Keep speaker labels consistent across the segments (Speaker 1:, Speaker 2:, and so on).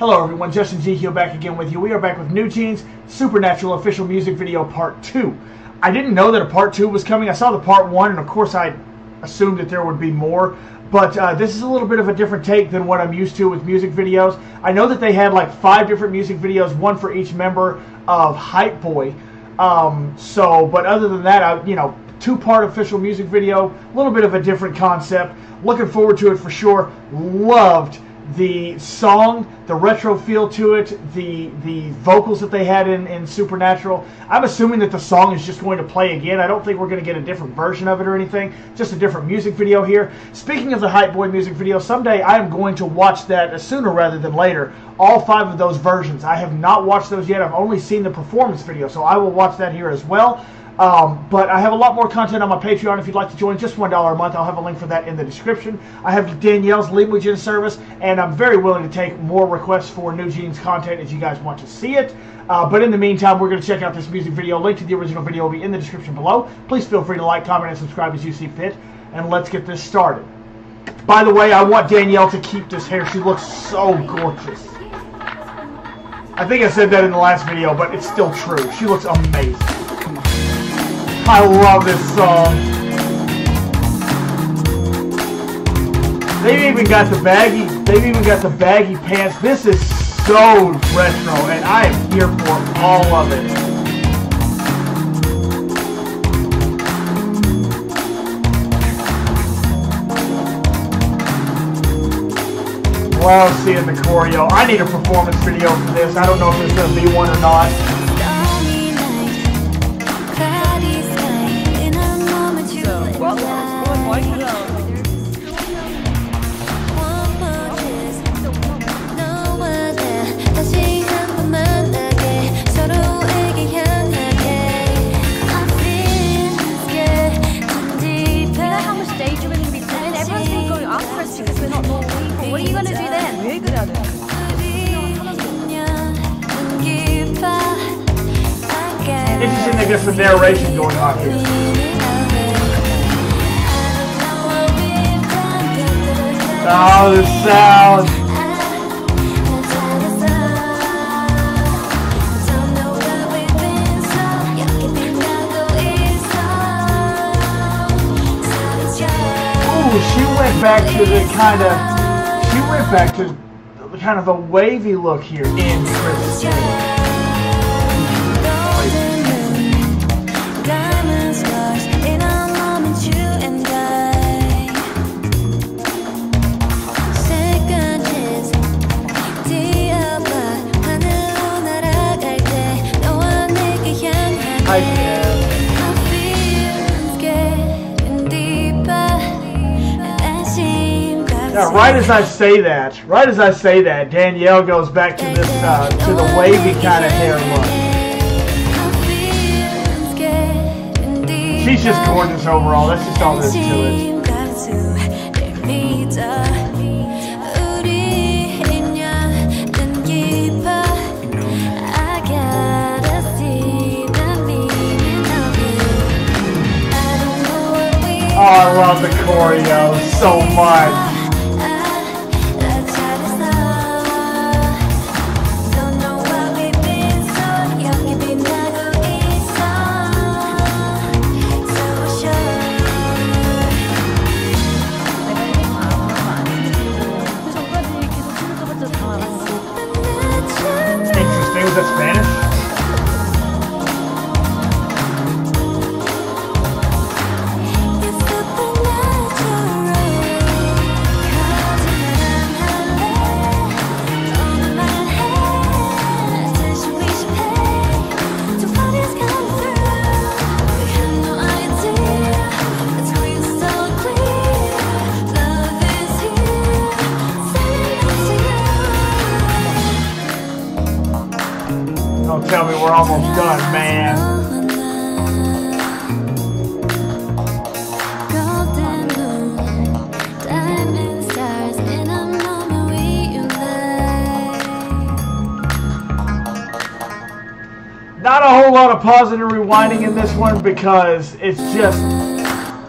Speaker 1: Hello everyone, Justin G here back again with you. We are back with NewJeans Supernatural official music video part 2. I didn't know that a part 2 was coming. I saw the part 1 and of course I assumed that there would be more. But uh, this is a little bit of a different take than what I'm used to with music videos. I know that they had like five different music videos, one for each member of Hype Boy. Um, so, but other than that, I, you know, two-part official music video, a little bit of a different concept. Looking forward to it for sure. Loved the song, the retro feel to it, the the vocals that they had in, in Supernatural. I'm assuming that the song is just going to play again. I don't think we're going to get a different version of it or anything. Just a different music video here. Speaking of the Hype Boy music video, someday I am going to watch that sooner rather than later. All five of those versions. I have not watched those yet. I've only seen the performance video, so I will watch that here as well. Um, but I have a lot more content on my Patreon if you'd like to join. Just $1 a month. I'll have a link for that in the description. I have Danielle's in service, and I'm very willing to take more requests for NewJeans content if you guys want to see it. Uh, but in the meantime, we're going to check out this music video. Link to the original video will be in the description below. Please feel free to like, comment, and subscribe as you see fit. And let's get this started. By the way, I want Danielle to keep this hair. She looks so gorgeous. I think I said that in the last video, but it's still true. She looks amazing. I love this song. They've even got the baggy. They've even got the baggy pants. This is so retro, and I am here for all of it. Love seeing the choreo. I need a performance video for this. I don't know if there's going to be one or not. Some narration going on here. Oh, the sound. Ooh, she went back to the kind of, she went back to kind of a wavy look here in. Now, right as I say that, right as I say that, Danielle goes back to this, uh, to the wavy kind of hair look. She's just gorgeous overall. That's just all there is to it. I love the choreo so much. Don't tell me we're almost done, man. Not a whole lot of pausing and rewinding in this one because it's just,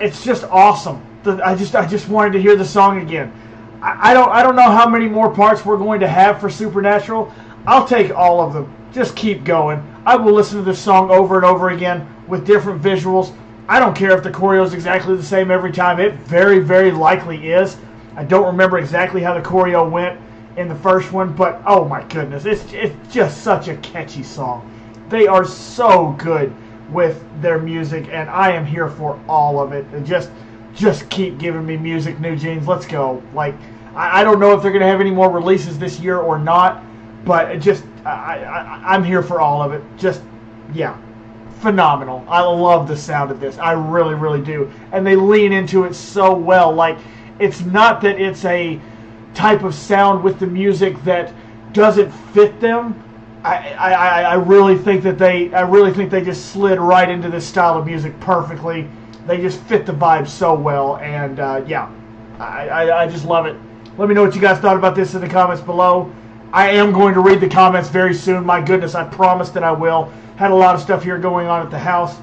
Speaker 1: it's just awesome. I just, I just wanted to hear the song again.
Speaker 2: I, I don't I don't know how many more parts we're going to have for Supernatural. I'll take all of them. Just keep going. I will listen to this song over and over again with different visuals. I don't care if the choreo is exactly the same every time. It very, very likely is. I don't remember exactly how the choreo went in the first one, but oh my goodness, it's it's just such a catchy song. They are so good with their music, and I am here for all of it. And just just keep giving me music, NewJeans. Let's go. Like I, I don't know if they're gonna have any more releases this year or not, but just I, I I'm here for all of it. Just yeah, phenomenal. I love the sound of this. I really, really do. And they lean into it so well. Like, it's not that it's a type of sound with the music that doesn't fit them. I, I, I really think that they I really think they just slid right into this style of music perfectly. They just fit the vibe so well, and uh, yeah, I, I, I just love it. Let me know what you guys thought about this in the comments below. I am going to read the comments very soon. My goodness, I promise that I will. Had a lot of stuff here going on at the house,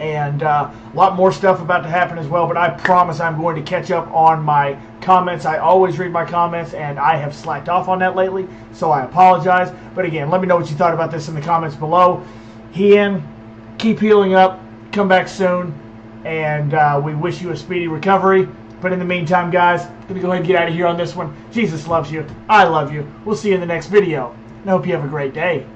Speaker 2: and uh, a lot more stuff about to happen as well. But I promise I'm going to catch up on my comments. I always read my comments, and I have slacked off on that lately, so I apologize. But again, let me know what you thought about this in the comments below. Hyein, keep healing up. Come back soon, and uh, we wish you a speedy recovery. But in the meantime, guys, going to go ahead and get out of here on this one. Jesus loves you. I love you. We'll see you in the next video. And I hope you have a great day.